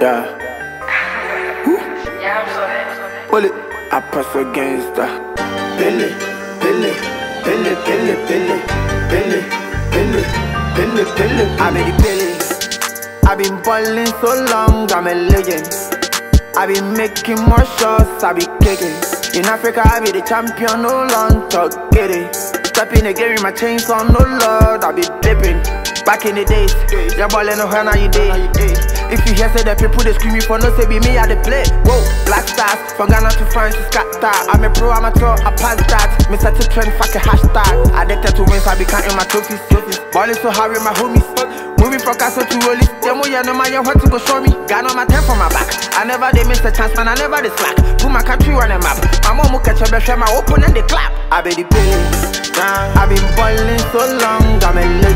Yeah. Pull it, I press against the Pele, Pele, Pele, Pele, Pele, Pele, Pele, Pele, Pele. I be the Billy. I been balling so long, I'm a legend. I been making more shots, I be kicking. In Africa, I be the champion, no long talk, get it. Stepping the game with my chains on, no lord, I be dipping. Back in the days, you're balling no now you day. If you hear say the people they screaming for no say be me I the play. Whoa, black stars from Ghana to France to scatter. I'm a pro amateur, I pass that. Set a trend, fuck a hashtag. Addicted to wins, I be counting my trophies. Balling so hard with my homies. Moving from castle to rollies. Them way no man, you want to go show me. Got on my 10 from my back. I never they miss a chance, man. I never they slack. Put my country on the map. My mom will catch a best my open and they clap. Abedi Pele. I been balling so long, I'm legend.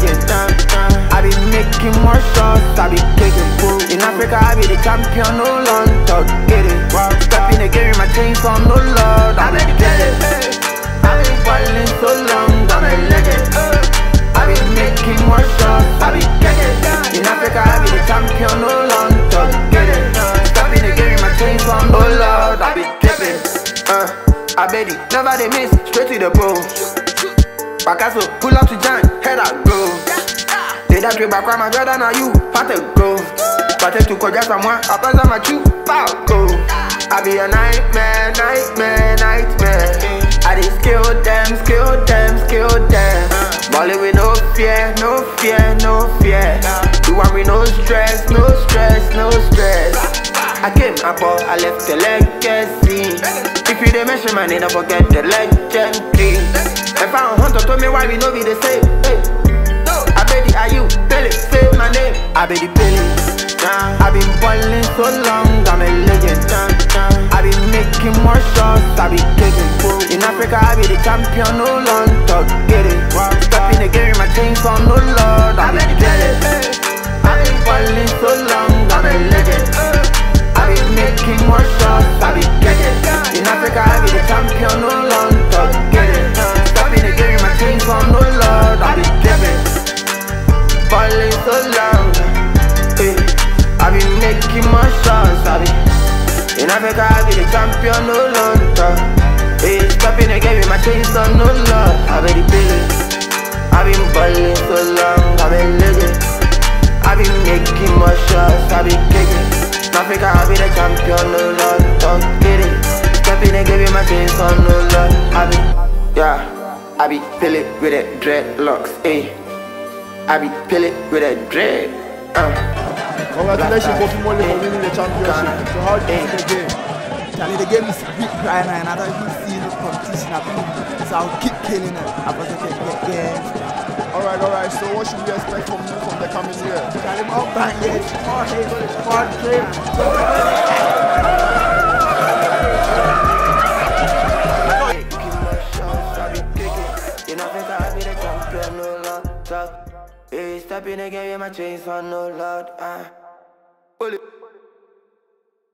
I making more shots, I be kicking. In Africa, I be the champion, no long talk, get it. Step in the game my chains on, no lord, Abedi Pele. I been balling so long, I'm a legend. I been making more shots, I be kicking. In Africa, I be the champion, no long talk, get it. Step in the game my chains on, no lord, I be dripping. Uh, Abedi, never they miss, straight to the pole. Wakaso, pull up to Gyan, head out, go. That way back, my brother, now you, a go. But to koja someone, I pass on my chew, pow, go. I be a nightmare, nightmare, nightmare. I just kill them, skill them, skill them. Balling with no fear, no fear, no fear. Do one with no stress, no stress, no stress. I came up, I left the legacy. If you dey mention my name, don't forget the legendary. If I don't hunt, told me why we know be the same. Hey. Abedi Pele. I been balling so long, I'm a legend. I been making more shots, I be kicking. In Africa, I be the champion, no long talk, get it. Step in the game my chains on, Africa, I be the champion, no. Eh, step in the game with my chains on, no lord, Abedi Pele. I been balling so long, I been living. I be making more shots, I be kicking. In Africa, I be the champion, no talk, get it. Step in the game with my chains on, no lord, I be. Yeah, I be pilling with the dreadlocks, eh. I be pilling with a dread. Uh. Congratulations, Kofi Mole, for winning the championship. So how do you see the game? Charlie, the game is big right now, and I don't even see the competition happening. So I'll keep killing it. I'm going to get get games. All right, all right. So what should we expect from you from the coming year? Charlie, more bangers, more hits, more drip. Step in the game with my chains on, no lord. Uh.